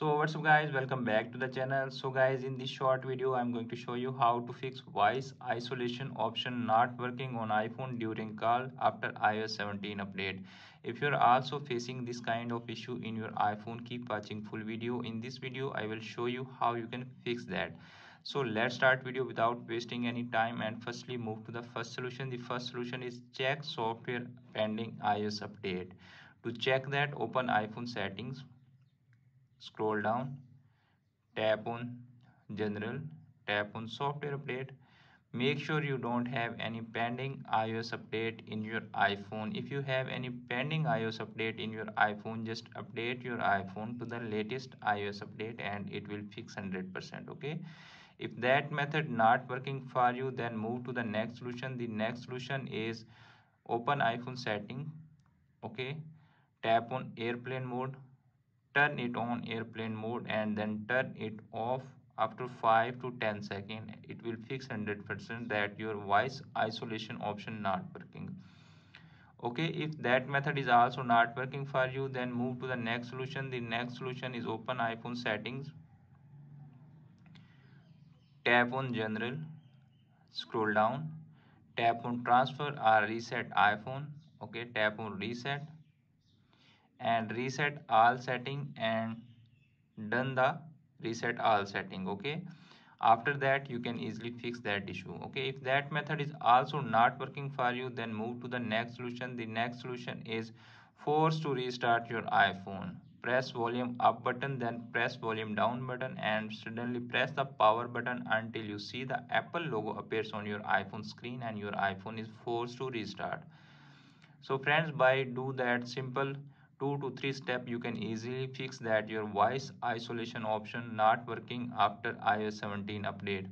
so what's up guys? Welcome back to the channel. So guys in this short video i'm going to show you how to fix voice isolation option not working on iphone during call after ios 17 update. If you're also facing this kind of issue in your iphone keep watching full video. In this video i will show you how you can fix that. So let's start video without wasting any time and firstly move to the first solution. The first solution is check software pending ios update. To check that open iphone settings scroll down tap on general tap on software update. Make sure you don't have any pending ios update in your iphone. If you have any pending ios update in your iphone just update your iphone to the latest ios update and it will fix 100 percent okay? If that method not working for you then move to the next solution. The next solution is open iphone setting okay? Tap on airplane mode turn it on airplane mode and then turn it off after 5 to 10 seconds. It will fix 100% that your voice isolation option not working. Okay if that method is also not working for you then move to the next solution. The next solution is open iphone settings. Tap on general. Scroll down. Tap on transfer or reset iphone. Okay tap on reset and reset all setting and done the reset all setting okay? After that you can easily fix that issue okay? If that method is also not working for you then move to the next solution. The next solution is force to restart your iphone. Press volume up button then press volume down button and suddenly press the power button until you see the apple logo appears on your iphone screen and your iphone is forced to restart. So friends by do that simple two to three step you can easily fix that your voice isolation option not working after iOS 17 update.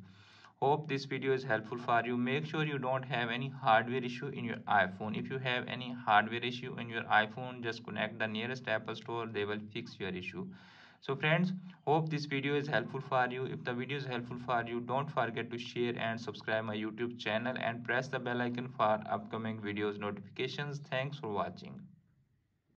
Hope this video is helpful for you. Make sure you don't have any hardware issue in your iPhone. If you have any hardware issue in your iPhone, just connect the nearest Apple store. They will fix your issue. So friends, hope this video is helpful for you. If the video is helpful for you, don't forget to share and subscribe my YouTube channel and press the bell icon for upcoming videos notifications. Thanks for watching.